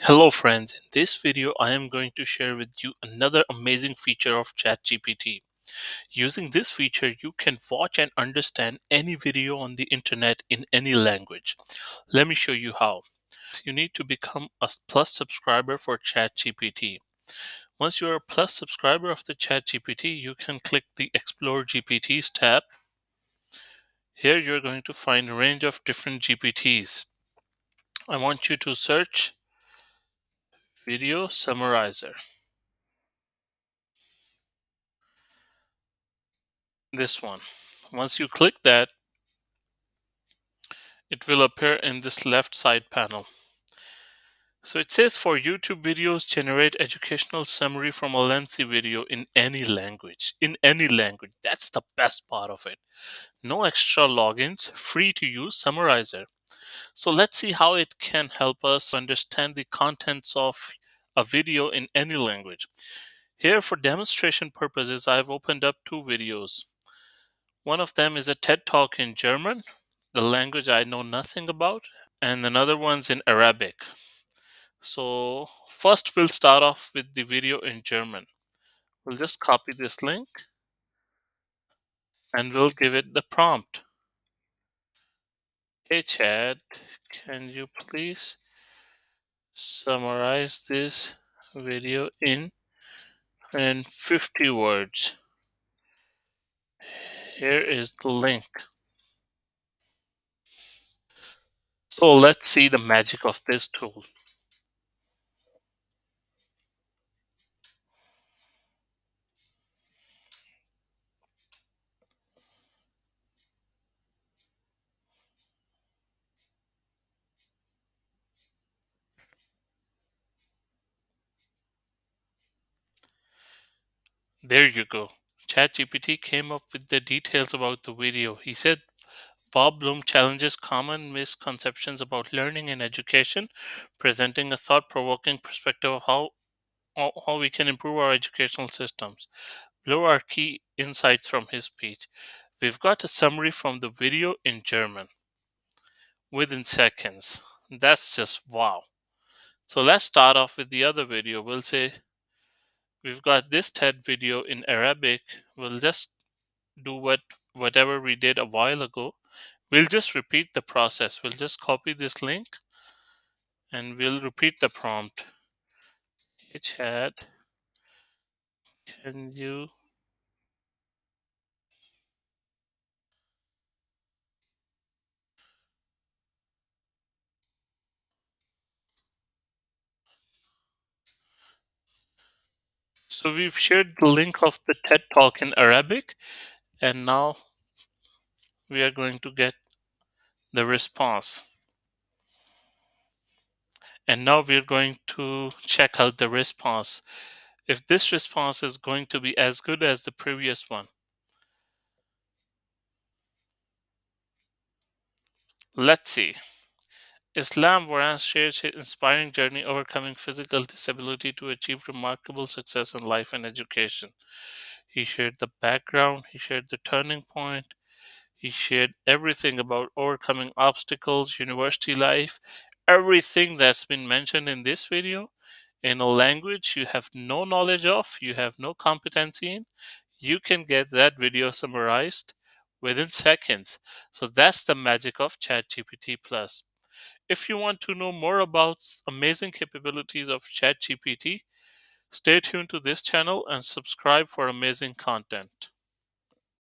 Hello friends, in this video I am going to share with you another amazing feature of ChatGPT. Using this feature you can watch and understand any video on the internet in any language. Let me show you how. You need to become a plus subscriber for ChatGPT. Once you are a plus subscriber of the ChatGPT you can click the Explore GPTs tab. Here you're going to find a range of different GPTs. I want you to search video summarizer. This one. Once you click that, it will appear in this left side panel. So it says for YouTube videos, generate educational summary from a lengthy video in any language. In any language. That's the best part of it. No extra logins, free to use summarizer. So let's see how it can help us understand the contents of a video in any language. Here for demonstration purposes, I've opened up two videos. One of them is a TED Talk in German, the language I know nothing about, and another one's in Arabic. So first we'll start off with the video in German. We'll just copy this link and we'll give it the prompt. Hey Chad, can you please summarize this video in in 50 words. Here is the link. So let's see the magic of this tool. There you go. ChatGPT came up with the details about the video. He said Bob Bloom challenges common misconceptions about learning and education, presenting a thought provoking perspective of how, how we can improve our educational systems. Below are key insights from his speech. We've got a summary from the video in German within seconds. That's just wow. So let's start off with the other video. We'll say we've got this TED video in Arabic. We'll just do what whatever we did a while ago. We'll just repeat the process. We'll just copy this link and we'll repeat the prompt. Hey Chad, can you So we've shared the link of the TED Talk in Arabic, and now we are going to get the response. And now we're going to check out the response. If this response is going to be as good as the previous one. Let's see. Islam Varan shares his inspiring journey overcoming physical disability to achieve remarkable success in life and education. He shared the background, he shared the turning point, he shared everything about overcoming obstacles, university life, everything that's been mentioned in this video in a language you have no knowledge of, you have no competency in. You can get that video summarized within seconds. So that's the magic of ChatGPT Plus. If you want to know more about amazing capabilities of ChatGPT, stay tuned to this channel and subscribe for amazing content.